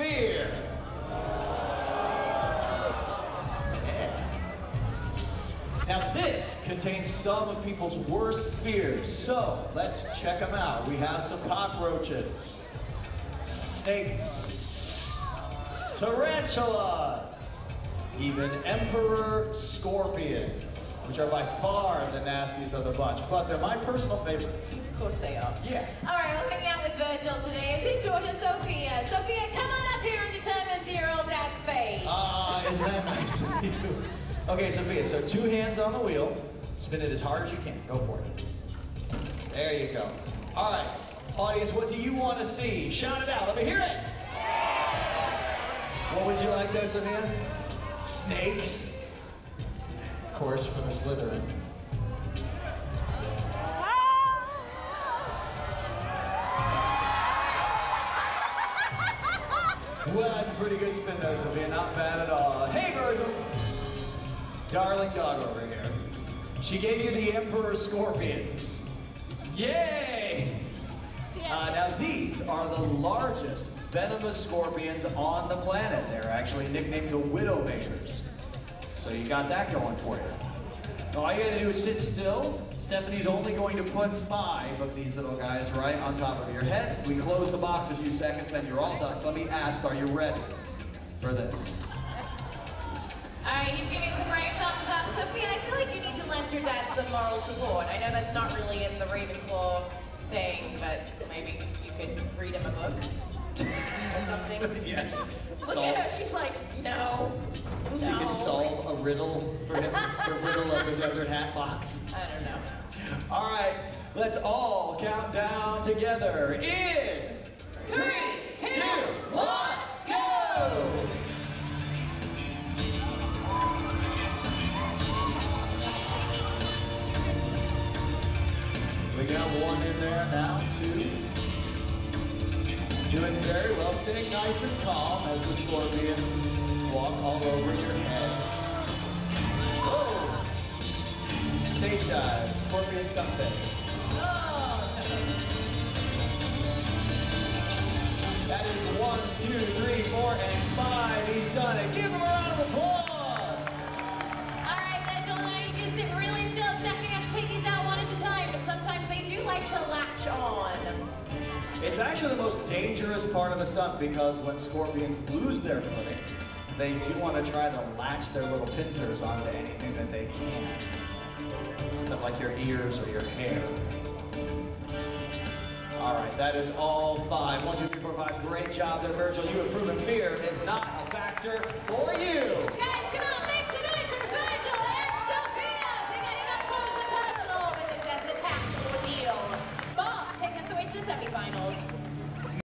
fear. Now this contains some of people's worst fears, so let's check them out. We have some cockroaches, snakes, tarantulas, even emperor scorpions, which are by far the nastiest of the bunch, but they're my personal favorites. Of course they are. Yeah. All right, we're hanging out with Virgil today. It's his daughter Sophia. Sophia, isn't that nice of you? Okay, Sophia, so two hands on the wheel. Spin it as hard as you can. Go for it. There you go. All right, audience, what do you want to see? Shout it out. Let me hear it. What would you like there, Sophia? Snakes. Of course, for the Slytherin. Well, that's a pretty good spin there, Sophia. Not bad at all. Hey, Virgil. Darling dog over here. She gave you the Emperor Scorpions. Yay! Uh, now, these are the largest venomous scorpions on the planet. They're actually nicknamed the Widowmakers. So you got that going for you. All you gotta do is sit still. Stephanie's only going to put five of these little guys right on top of your head. We close the box a few seconds, then you're all done. So let me ask, are you ready for this? All right, he's giving some right thumbs up. Sophia, I feel like you need to lend your dad some moral support. I know that's not really in the Ravenclaw thing, but maybe you could read him a book or something. yes. Look at her, she's like, no. No. Solve a riddle for him, the riddle of the desert hat box. I don't know. All right, let's all count down together. In three, two, one, go! We got one in there now, two. Doing very well, staying nice and calm as the scorpions walk all over your head. Whoa! Stage dive, scorpion stump. Oh, That is one, two, three, four, and five. He's done it. Give him a round of applause. All right, Virgil, now you just sit really still. Stephanie has take these out one at a time, but sometimes they do like to latch on. It's actually the most dangerous part of the stunt because when scorpions lose their footing, they do want to try to latch their little pincers onto anything that they can. Stuff like your ears or your hair. All right, that is all five. One, two, three, four, five. Great job there, Virgil. You have proven fear is not a factor.